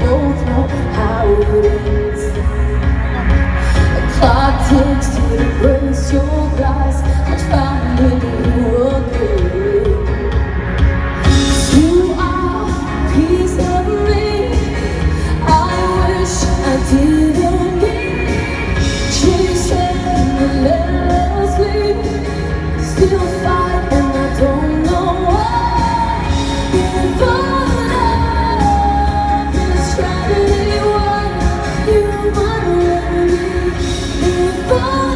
both know how it is. A clock ticks to the your glass I found when you again. You are a piece of me I wish I didn't need Chasing the Still find fall